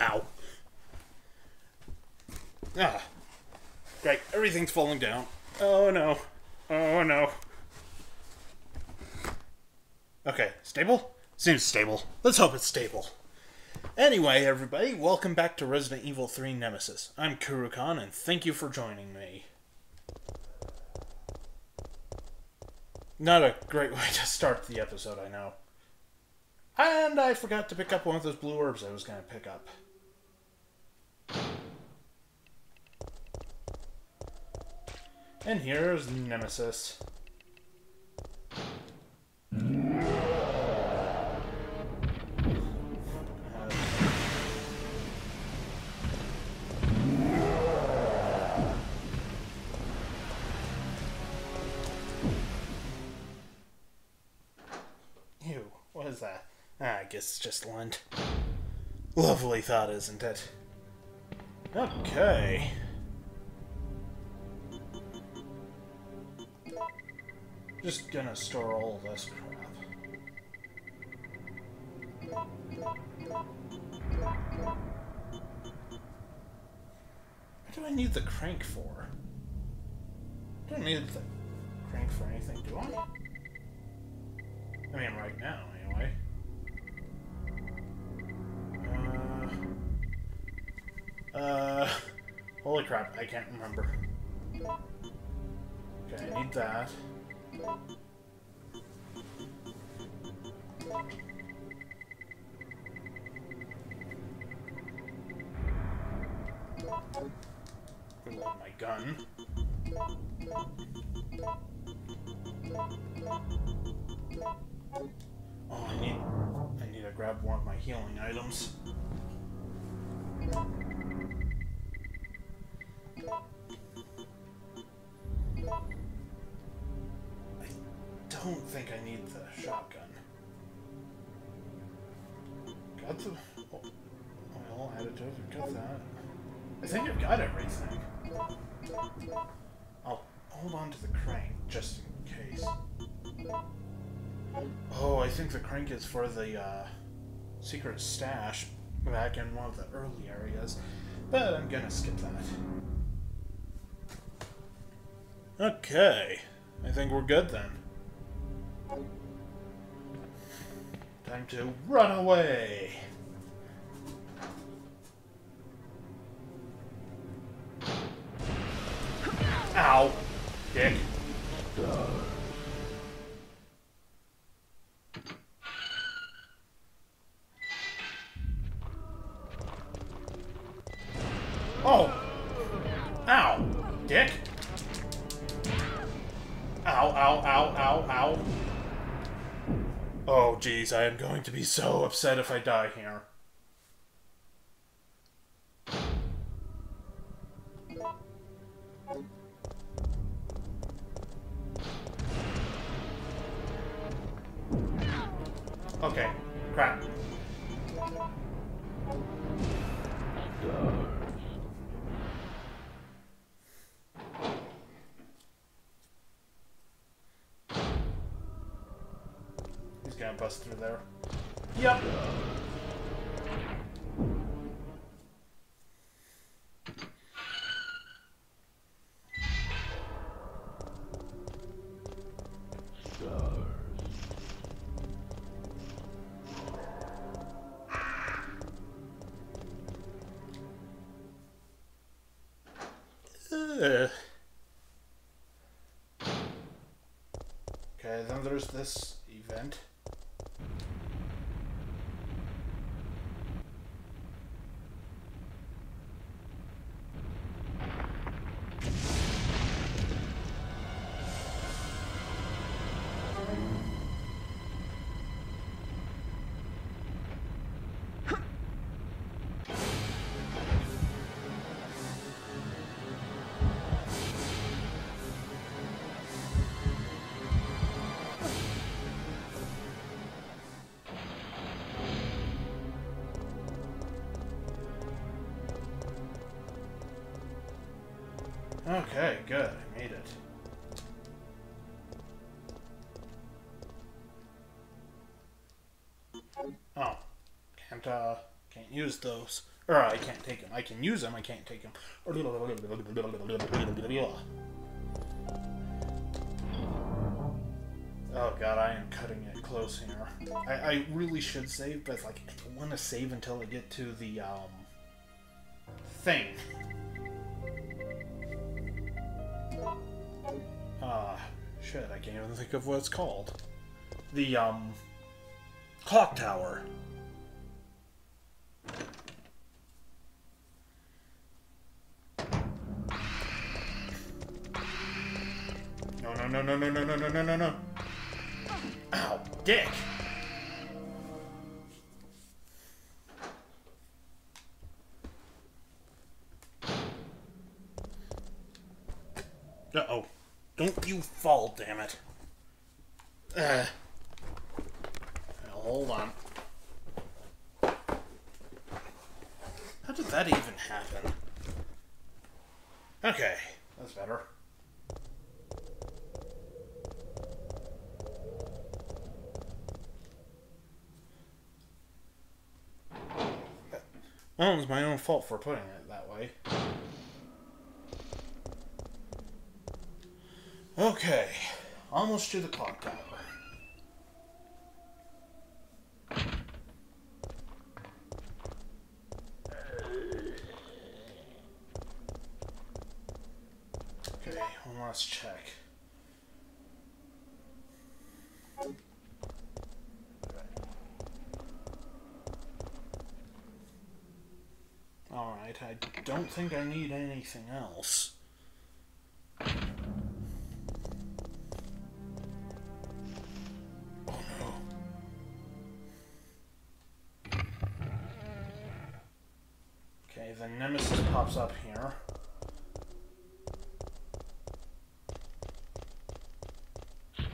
Ow. Ah. Great. Everything's falling down. Oh no. Oh no. Okay, stable? Seems stable. Let's hope it's stable. Anyway, everybody, welcome back to Resident Evil 3 Nemesis. I'm Kurukan, and thank you for joining me. Not a great way to start the episode, I know. And I forgot to pick up one of those blue herbs I was going to pick up. And here's Nemesis. Ew, what is that? Ah, I guess it's just lint. Lovely thought, isn't it? Okay. Just gonna store all of this crap. What do I need the crank for? I don't need the crank for anything, do I? I mean, right now, anyway. Uh, uh, holy crap, I can't remember. Okay, I need that. My gun. Oh, I need I need to grab one of my healing items. I think I've got everything. I'll hold on to the crank just in case. Oh, I think the crank is for the uh, secret stash back in one of the early areas, but I'm gonna skip that. Okay, I think we're good then. Time to run away! Ow! Dick. Oh! Ow! Dick! Ow, ow, ow, ow, ow. Oh, jeez, I am going to be so upset if I die here. Okay, crap. He's gonna bust through there. Yep. Okay, then there's this event. Okay, good. I made it. Oh, can't uh, can't use those. Or I can't take them. I can use them, I can't take them. Oh god, I am cutting it close here. I, I really should save, but like I don't want to save until I get to the um thing. Uh, shit, I can't even think of what it's called. The um clock tower. No, no, no, no, no, no, no, no, no, no, no. Ow, dick! Uh-oh. Don't you fall, damn it. Uh. hold on. How did that even happen? Okay, that's better. Well, it was my own fault for putting it that way. Okay, almost to the clock tower. Okay, one last check. Alright, I don't think I need anything else.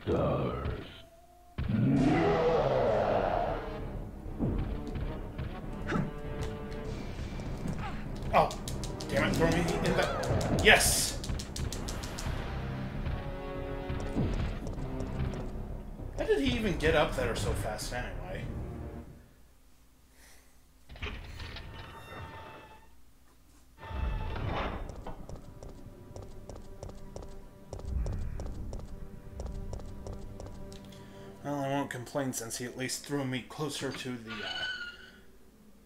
Stars. Oh, damn it, throw me in that. Yes! How did he even get up there so fast anyway? Well, I won't complain since he at least threw me closer to the uh,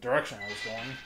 direction I was going.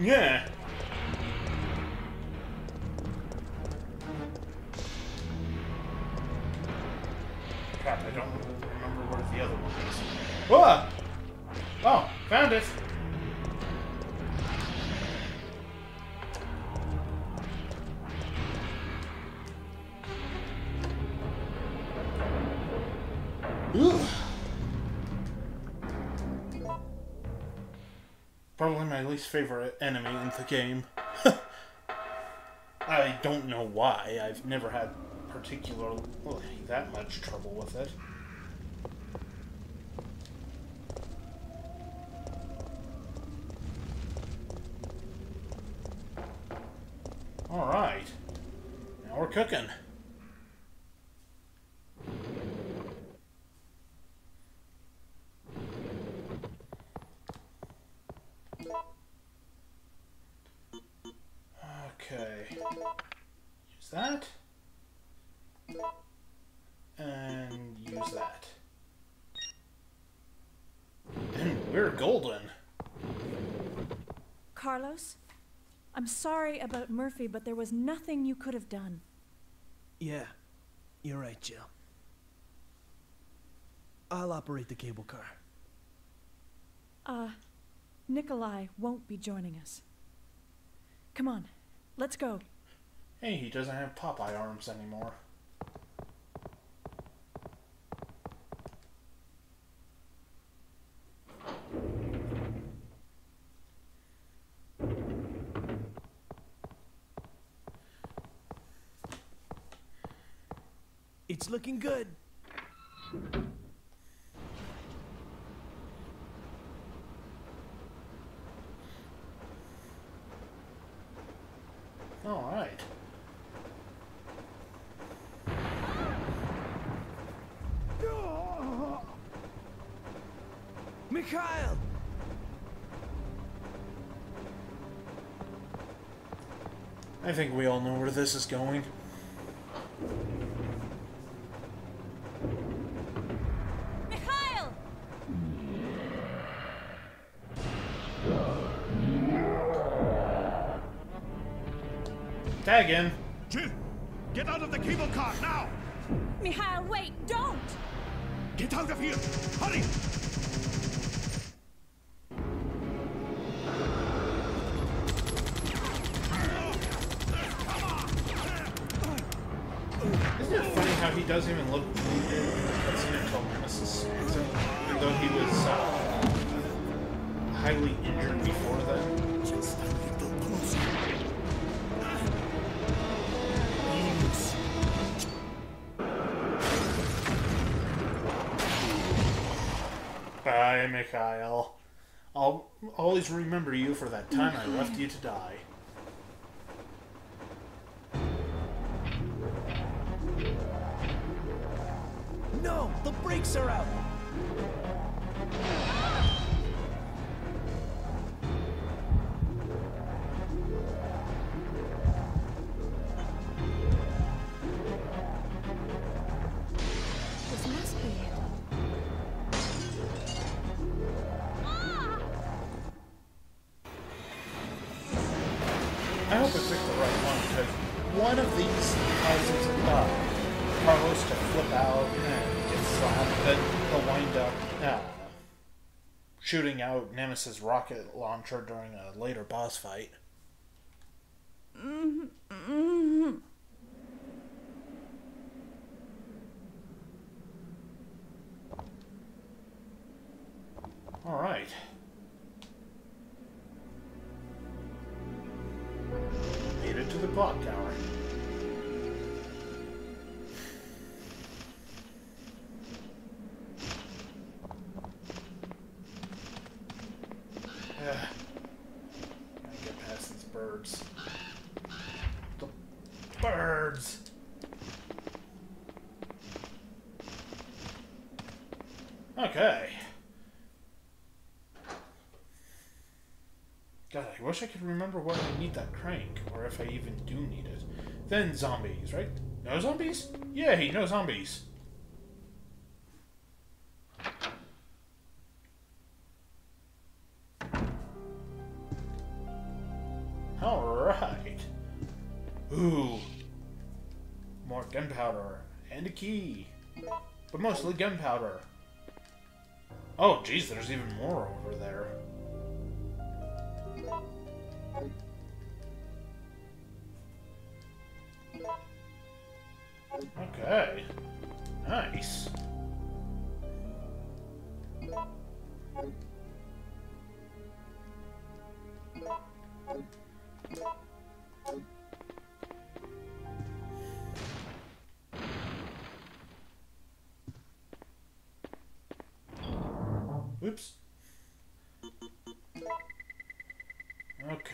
Yeah. Crap, I don't remember where the other one is. Whoa! Oh, found it! Favorite enemy in the game. I don't know why. I've never had particularly that much trouble with it. Alright. Now we're cooking. Murphy, but there was nothing you could have done. Yeah, you're right, Jill. I'll operate the cable car. Uh, Nikolai won't be joining us. Come on, let's go. Hey, he doesn't have Popeye arms anymore. It's looking good. All right. Mikhail! I think we all know where this is going. Tag in. Jill, get out of the cable car now! Mikhail, wait, don't! Get out of here! Hurry! Isn't it funny how he doesn't even look wounded in the cutscene until Nemesis smacks him, even though he was uh, highly injured before then? Bye, Mikhail. I'll always remember you for that time I left you to die. No, the brakes are out. Causes uh, Carlos to flip out and get slapped, then he'll wind up uh, shooting out Nemesis' rocket launcher during a later boss fight. Alright. Made it to the clock tower. Wish I could remember when I need that crank, or if I even do need it. Then zombies, right? No zombies? Yay, no zombies. Alright. Ooh. More gunpowder. And a key. But mostly gunpowder. Oh, geez, there's even more over there. Okay.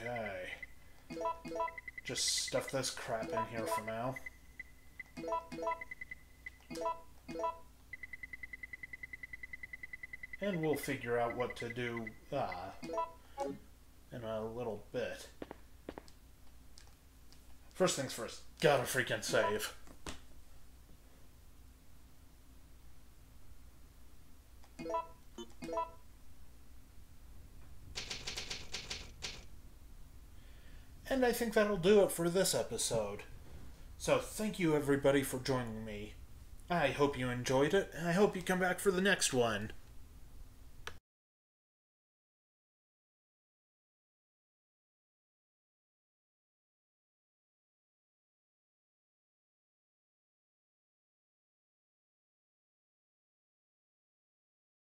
Okay. Just stuff this crap in here for now. And we'll figure out what to do uh, in a little bit. First things first, gotta freaking save. And I think that'll do it for this episode. So thank you everybody for joining me. I hope you enjoyed it, and I hope you come back for the next one.